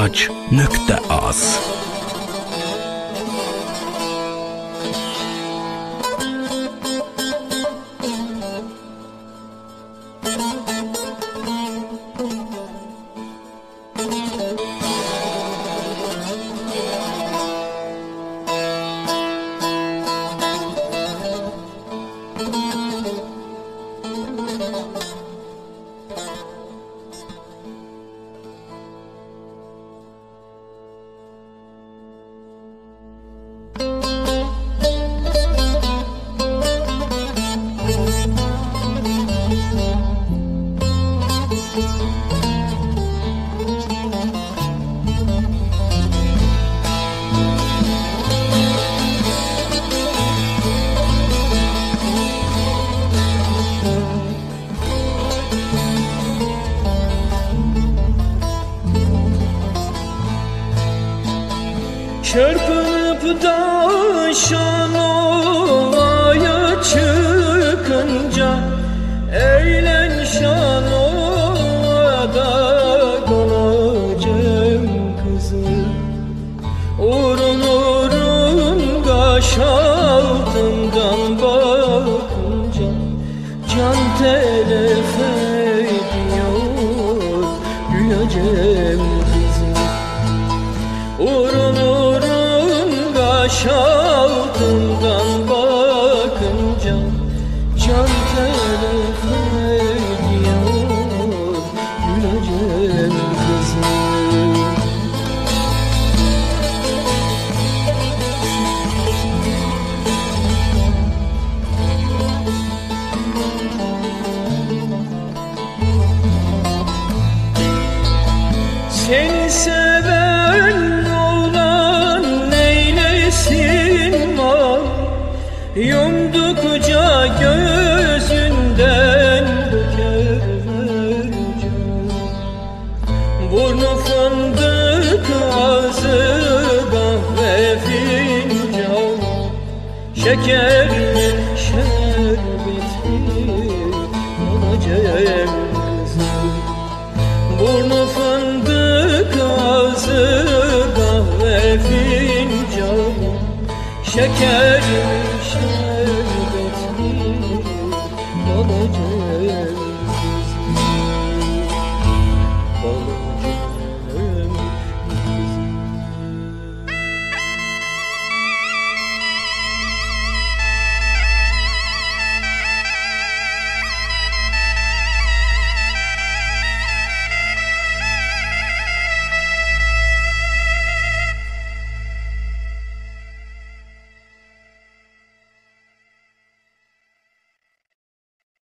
Touch nüchter aus. Çırpınıp da şanovaya çıkınca Eğlen şanovada kalacağım kızım. Urun urun kaş altından bakınca Can telef ediyor Güleceğim kaş altından bakınca Can telef ediyor Güleceğim kızım Seni Yumdukça gözünden döker Burnu fındık ağzı kahve fincan. Şekerli şerbetli olacağım kızım Burnu fındık ağzı kahve fincanı Şeker Bố